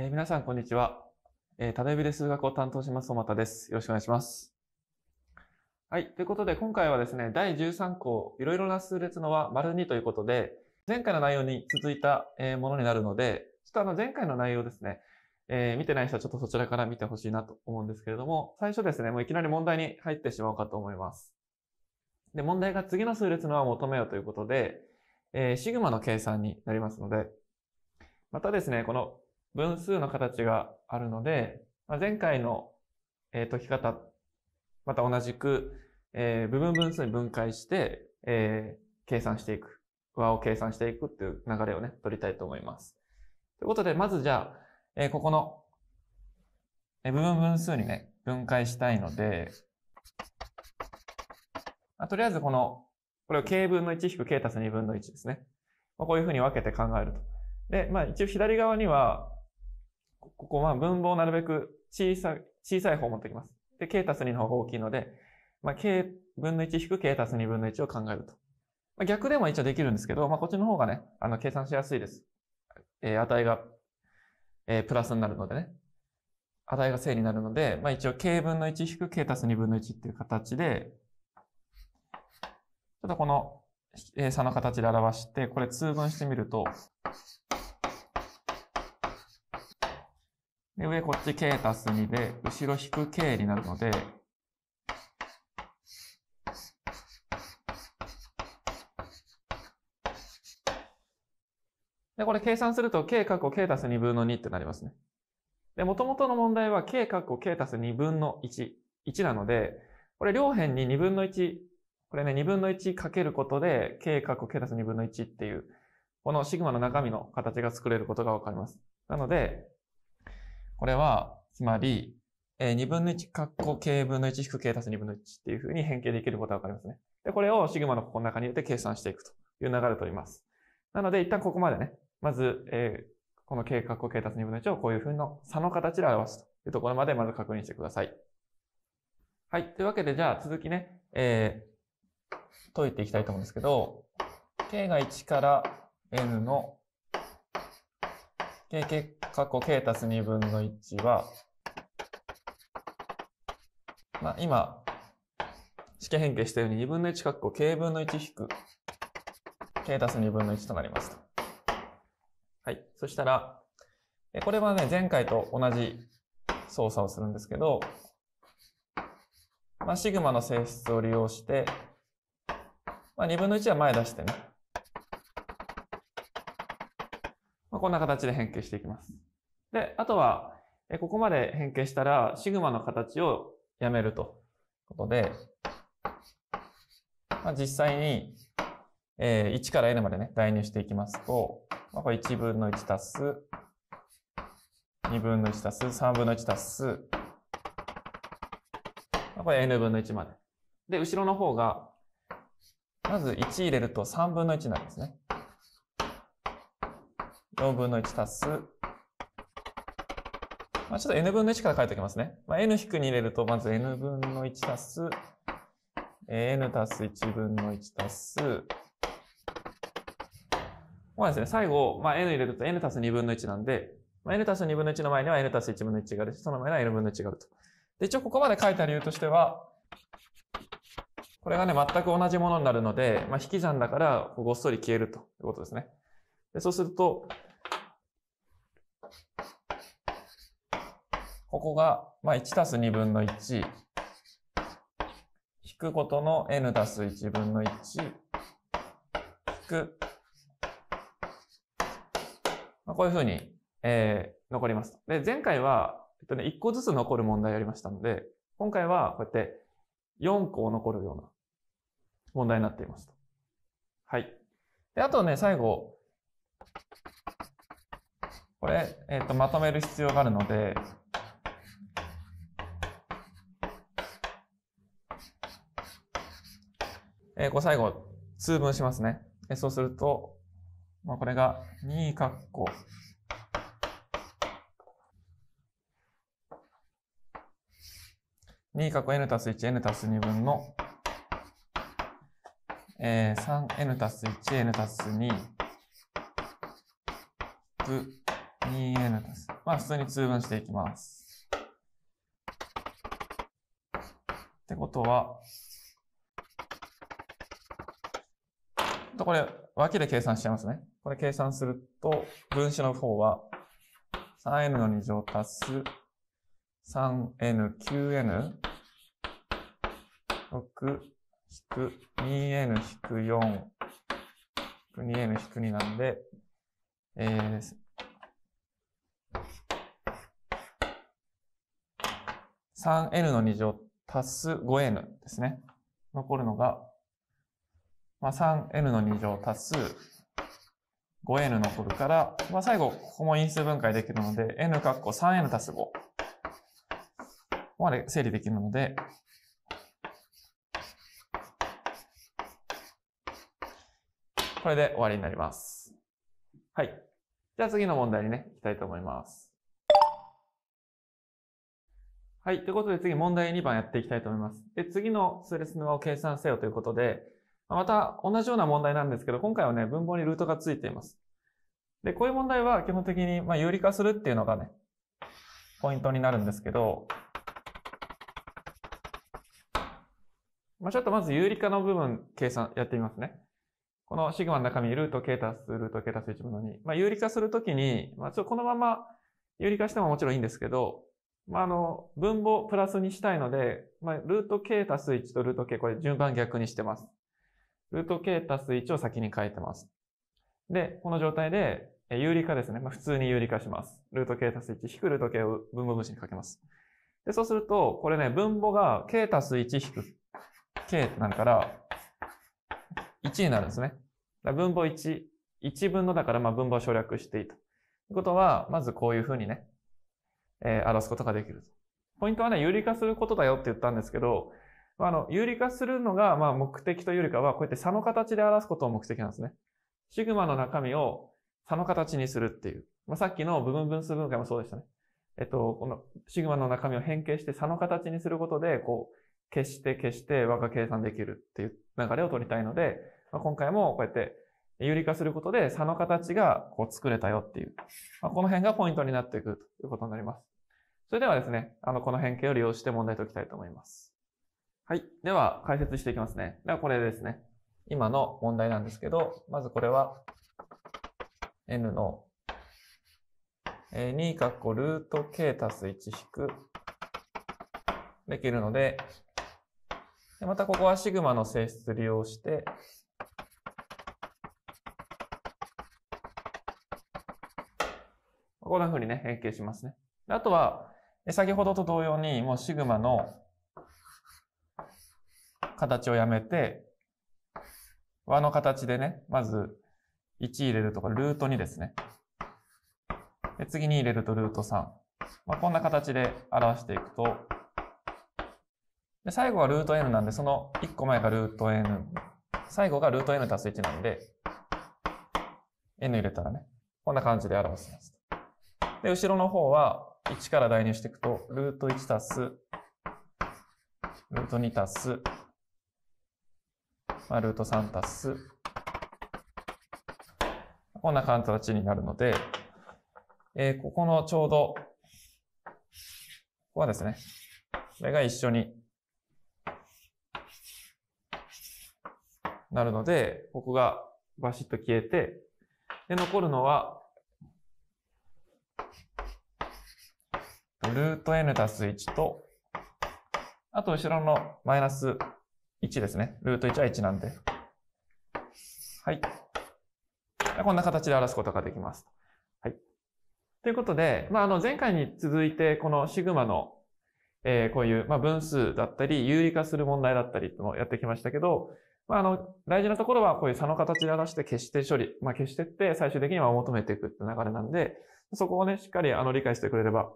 えー皆さん、こんにちは。えー、ただ指で数学を担当します、小俣です。よろしくお願いします。はい。ということで、今回はですね、第13項、いろいろな数列の和、丸2ということで、前回の内容に続いたえものになるので、ちょっとあの、前回の内容ですね、えー見てない人はちょっとそちらから見てほしいなと思うんですけれども、最初ですね、もういきなり問題に入ってしまおうかと思います。で、問題が次の数列の和を求めようということで、えーシグマの計算になりますので、またですね、この分数の形があるので、まあ、前回の、えー解き方、また同じく、えー部分分数に分解して、えー計算していく。和を計算していくっていう流れをね、取りたいと思います。ということで、まずじゃあ、えーここの、えー部分分数にね、分解したいので、まあとりあえずこの、これを k 分の1引く k 足す2分の1ですね。まあこういうふうに分けて考えると。で、まあ一応左側には、こここまあ分母をなるべく小さい、小さい方を持ってきます。で、k 足す2の方が大きいので、まあ k 分の1引く k 足す2分の1を考えると。まあ、逆でも一応できるんですけど、まあこっちの方がね、あの計算しやすいです。えー値が、えープラスになるのでね。値が正になるので、まあ一応 k 分の1引く k 足す2分の1っていう形で、ちょっとこの、えー差の形で表して、これ通分してみると、で、上こっち k 足す2で、後ろ引く k になるので、で、これ計算すると k 括弧 k 足す2分の2ってなりますね。で、元々の問題は k 括弧 k 足す2分の1、1なので、これ両辺に2分の1、これね、2分の1かけることで、k 括弧 k 足す2分の1っていう、このシグマの中身の形が作れることがわかります。なので、これは、つまり、えー、2分の1括弧 k 分の1引く k 足す2分の1っていうふうに変形できることがわかりますね。で、これをシグマのここの中に入れて計算していくという流れを取ります。なので、一旦ここまでね、まず、えーこの k 括弧 k 足す2分の1をこういうふうの差の形で表すというところまでまず確認してください。はい。というわけで、じゃあ続きね、えー解いていきたいと思うんですけど、k が1から n の k, k 括弧 k 足す2分の1は、まあ、今、式変形したように2分の1括弧 k 分の1引く k 足す2分の1となりますと。はい。そしたら、これはね、前回と同じ操作をするんですけど、まあ、シグマの性質を利用して、まあ、2分の1は前出してね。まあ、こんな形で変形していきます。で、あとは、ここまで変形したら、シグマの形をやめるということで、まあ、実際に、えー1から n までね、代入していきますと、まあ、これ1分の1足す、2分の1足す、3分の1足す、まあ、これ n 分の1まで。で、後ろの方が、まず1入れると3分の1になるんですね。4分の1足す、まあ、ちょっと n 分の1から書いておきますね。まあ、n 引くに入れると、まず n 分の1足す、n 足す1分の1足す、ここはですね、最後、まあ、n 入れると n 足す2分の1なんで、まあ、n 足す2分の1の前には n 足す1分の1があるし、その前には n 分の1があると。で、一応ここまで書いた理由としては、これがね、全く同じものになるので、まあ、引き算だから、ごっそり消えるということですね。でそうすると、ここが、まあ、1足す2分の1、引くことの n 足す1分の1、引く、まあ、こういうふうに、えー残ります。で、前回は、えっとね、1個ずつ残る問題やりましたので、今回はこうやって4個残るような問題になっています。はい。で、あとね、最後、これ、えっ、と、まとめる必要があるので、えーこう最後、通分しますね。えーそうすると、まあ、これが2括弧2括弧 n たす 1n たす2分の、えー、3n たす 1n たす2く 2n 足す。まあ普通に通分していきます。ってことは、とこれ、脇で計算しちゃいますね。これ計算すると、分子の方は 3n の2乗足す 3n、9n、6、引く 2n 引く4、2n 引く2なんで、えー、3n の2乗足す 5n ですね。残るのが、まあ、3n の2乗足す 5n 残るから、まあ、最後、ここも因数分解できるので、n 括弧 3n 足す5。ここまで整理できるので、これで終わりになります。はい。じゃあ次の問題にね、行きたいと思います。はい。ということで次問題2番やっていきたいと思います。で、次の数列の和を計算せよということで、また同じような問題なんですけど、今回はね、分母にルートがついています。で、こういう問題は基本的に、まあ、有理化するっていうのがね、ポイントになるんですけど、まあ、ちょっとまず有理化の部分計算やってみますね。このシグマの中身、ルート k 足すルート k 足す1分の2。まあ、有理化するときに、まあ、ちょこのまま有理化してももちろんいいんですけど、まあ、あの、分母プラスにしたいので、まあ、ルート k 足す1とルート k、これ順番逆にしてます。ルート k 足す1を先に書いてます。で、この状態で、有理化ですね。まあ、普通に有理化します。ルート k 足す1引くルート k を分母分子にかけます。で、そうすると、これね、分母が k 足す1引く k ってなるから、1になるんですね。分母1、1分のだからまあ分母を省略していいと。いうことは、まずこういうふうにね、えー、表すことができると。ポイントはね、有理化することだよって言ったんですけど、あの、有理化するのが、まあ、目的というよりかは、こうやって差の形で表すことを目的なんですね。シグマの中身を差の形にするっていう。まあ、さっきの部分分数分解もそうでしたね。えっと、このシグマの中身を変形して差の形にすることで、こう、消して消して和が計算できるっていう流れを取りたいので、まあ、今回もこうやって有理化することで差の形がこう作れたよっていう、まあ、この辺がポイントになっていくということになります。それではですね、あの、この変形を利用して問題解きたいと思います。はい。では、解説していきますね。では、これですね。今の問題なんですけど、まずこれは、n の2括弧ルート k 足す1引くできるので、またここはシグマの性質利用して、こんな風にね、変形しますね。あとは、先ほどと同様に、もうシグマの形をやめて、和の形でね、まず1入れるとか、ルート2ですね。で次に入れるとルート3。まあ、こんな形で表していくと、で最後はルート n なんで、その1個前がルート n。最後がルート n 足す1なんで、n 入れたらね、こんな感じで表せます。で、後ろの方は1から代入していくと、ルート1足す、ルート2足す、まあ、ルート3足す、こんな形になるので、えー、ここのちょうど、ここはですね、これが一緒になるので、ここがバシッと消えて、で、残るのは、ルート n 足す1と、あと後ろのマイナス1ですね。ルート1は1なんで。はい。こんな形で表すことができます。はい。ということで、まあ、あの、前回に続いて、このシグマの、えー、こういう、まあ、分数だったり、有理化する問題だったりともやってきましたけど、まあ、あの、大事なところは、こういう差の形で表して消して処理、まあ、消してって、最終的には求めていくって流れなんで、そこをね、しっかり、あの、理解してくれれば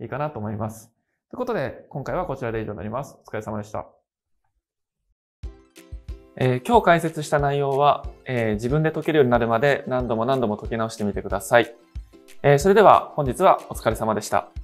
いいかなと思います。ということで、今回はこちらで以上になります。お疲れ様でした。えー、今日解説した内容は、えー、自分で解けるようになるまで何度も何度も解き直してみてください。えー、それでは本日はお疲れ様でした。